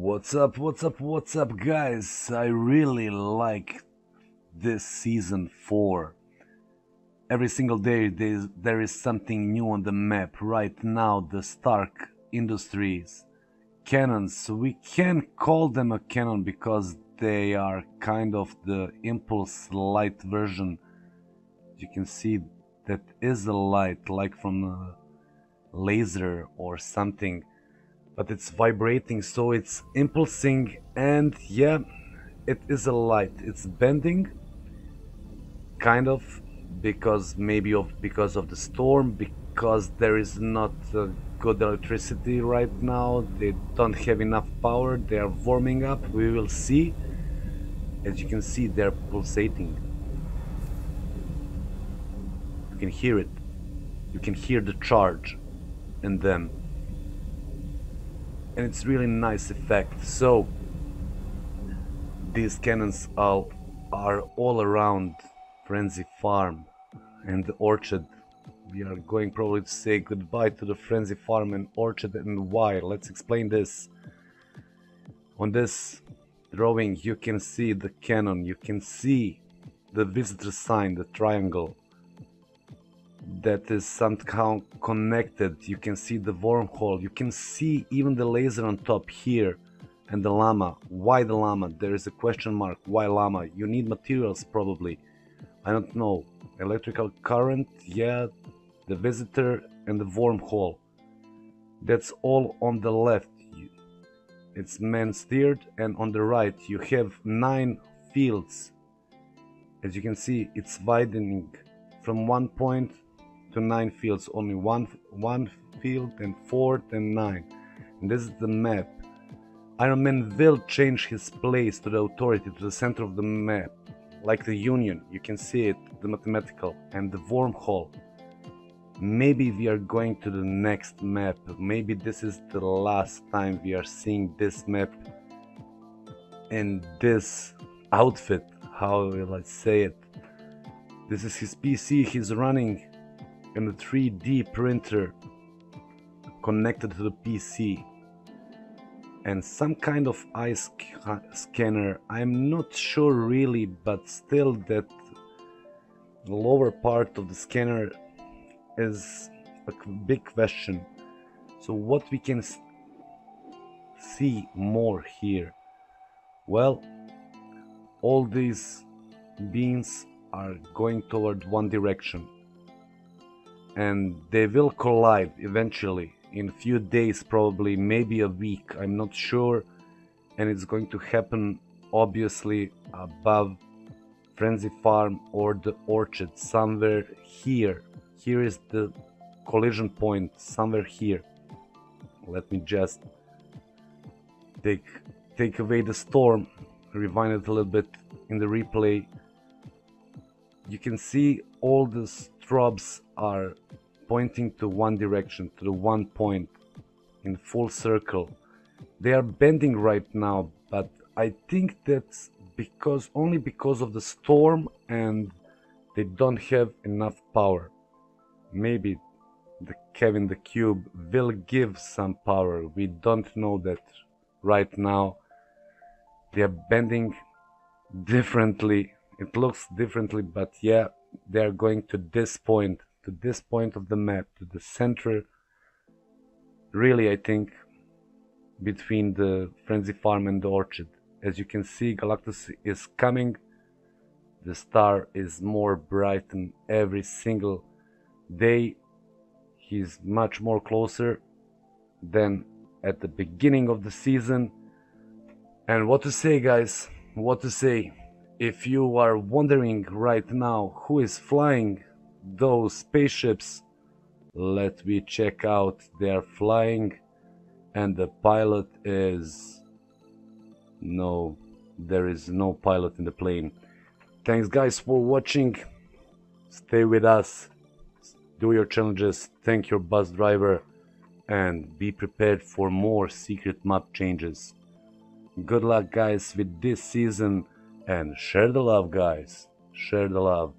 What's up, what's up, what's up, guys? I really like this season 4. Every single day there's, something new on the map. Right now, the Stark Industries cannons, we can call them a cannon because they are kind of the impulse light version. You can see that is a light, like from a laser or something but it's vibrating so it's impulsing and yeah it is a light. It's bending kind of because maybe of because of the storm because there is not good electricity right now. They don't have enough power. They are warming up. We will see. As you can see they're pulsating. You can hear it. You can hear the charge in them and it's really nice effect. So these cannons are, are all around Frenzy Farm and the orchard. We are going probably to say goodbye to the Frenzy Farm and orchard and why. Let's explain this. On this drawing you can see the cannon. You can see the visitor sign the triangle that is somehow connected. You can see the wormhole. You can see even the laser on top here and the llama. Why the llama? There is a question mark. Why llama? You need materials probably. I don't know. Electrical current, yeah. The visitor and the wormhole. That's all on the left. It's man steered and on the right you have nine fields. As you can see it's widening from one point to nine fields, only one one field and four and nine. And this is the map. Iron Man will change his place to the authority, to the center of the map. Like the Union, you can see it, the mathematical, and the wormhole. Maybe we are going to the next map. Maybe this is the last time we are seeing this map in this outfit. How will I say it? This is his PC he's running and a 3D printer connected to the PC and some kind of eye sc scanner. I'm not sure really, but still that lower part of the scanner is a big question. So what we can see more here? Well, all these beams are going toward one direction and they will collide eventually. In a few days probably maybe a week i'm not sure. And it's going to happen obviously above frenzy farm or the orchard somewhere here. Here is the collision point somewhere here. Let me just take take away the storm rewind it a little bit in the replay. You can see all the strobes are pointing to one direction, to one point in full circle. They are bending right now, but I think that's because only because of the storm and they don't have enough power. Maybe the Kevin the Cube will give some power. We don't know that right now. They are bending differently. It looks differently, but yeah, they are going to this point to this point of the map, to the center, really I think, between the Frenzy Farm and the Orchard. As you can see, Galactus is coming. The star is more brightened every single day. He's much more closer than at the beginning of the season. And what to say, guys? What to say? If you are wondering right now who is flying those spaceships. Let me check out. They're flying and the pilot is... No, there is no pilot in the plane. Thanks guys for watching. Stay with us. Do your challenges. Thank your bus driver. And be prepared for more secret map changes. Good luck guys with this season and share the love guys. Share the love.